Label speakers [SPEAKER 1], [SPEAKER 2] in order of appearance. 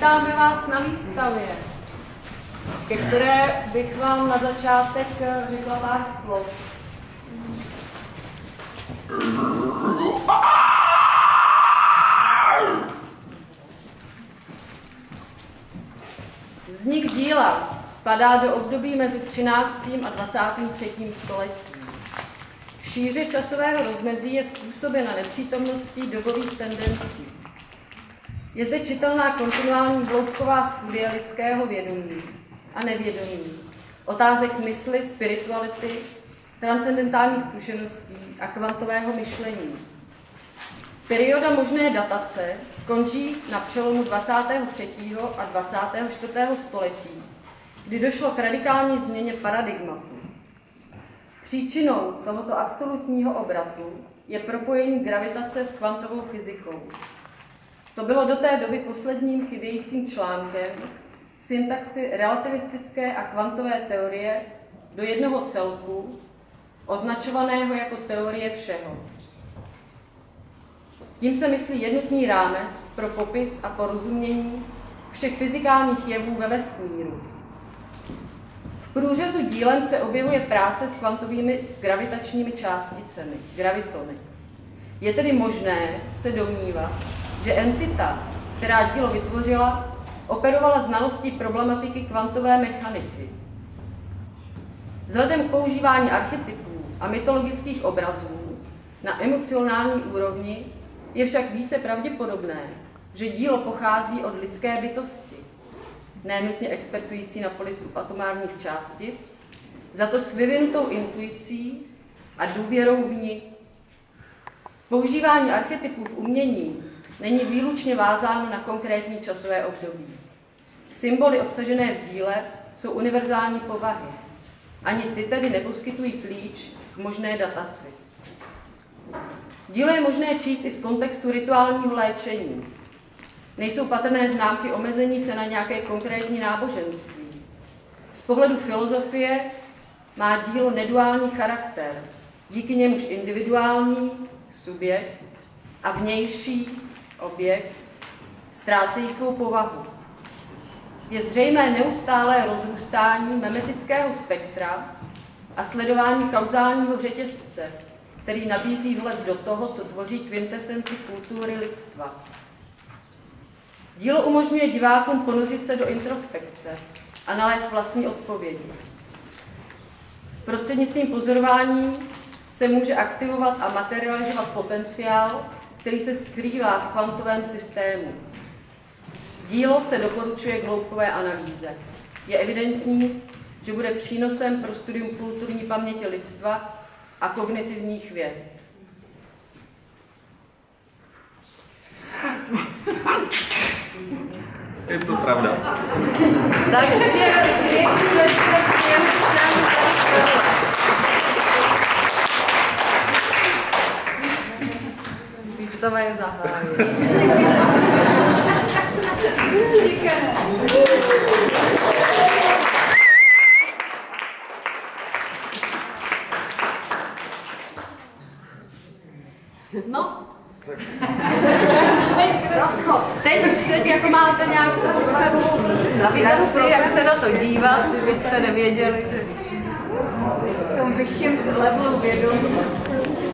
[SPEAKER 1] Vítáme vás na výstavě, ke které bych vám na začátek eh, řekla pár slov. Vznik díla spadá do období mezi 13. a 23. stoletím. Šíře časového rozmezí je způsobena nepřítomností dobových tendencí. Je zde čitelná kontinuální hloubková studie lidského vědomí a nevědomí, otázek mysli, spirituality, transcendentálních zkušeností a kvantového myšlení. Perioda možné datace končí na přelomu 23. a 24. století, kdy došlo k radikální změně paradigmatu. Příčinou tohoto absolutního obratu je propojení gravitace s kvantovou fyzikou. To bylo do té doby posledním chybějícím článkem v syntaxi relativistické a kvantové teorie do jednoho celku, označovaného jako teorie všeho. Tím se myslí jednotný rámec pro popis a porozumění všech fyzikálních jevů ve vesmíru. V průřezu dílem se objevuje práce s kvantovými gravitačními částicemi, gravitony. Je tedy možné se domnívat, že entita, která dílo vytvořila, operovala znalostí problematiky kvantové mechaniky. Vzhledem k používání archetypů a mytologických obrazů na emocionální úrovni je však více pravděpodobné, že dílo pochází od lidské bytosti, nenutně expertující na poli subatomárních částic, za to s vyvinutou intuicí a důvěrou v ní. Používání archetypů v umění není výlučně vázáno na konkrétní časové období. Symboly obsažené v díle jsou univerzální povahy. Ani ty tedy neposkytují klíč k možné dataci. Dílo je možné číst i z kontextu rituálního léčení. Nejsou patrné známky omezení se na nějaké konkrétní náboženství. Z pohledu filozofie má dílo neduální charakter, díky němuž individuální subjekt a vnější objekt ztrácejí svou povahu. Je zřejmé neustálé rozrůstání memetického spektra a sledování kauzálního řetězce, který nabízí vhled do toho, co tvoří kvintesenci kultury lidstva. Dílo umožňuje divákům ponořit se do introspekce a nalézt vlastní odpovědi. Prostřednictvím pozorování se může aktivovat a materializovat potenciál, který se skrývá v kvantovém systému. Dílo se doporučuje k hloubkové analýze. Je evidentní, že bude přínosem pro studium kulturní paměti lidstva a kognitivních věd.
[SPEAKER 2] Je to pravda.
[SPEAKER 1] Takže Výstava je zahájena. No. Teď už teď jako máte nějakou navigaci, jak se na to dívat, kdybyste nevěděli, že
[SPEAKER 3] v tom vyšším levelu vědomí.